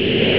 Yeah.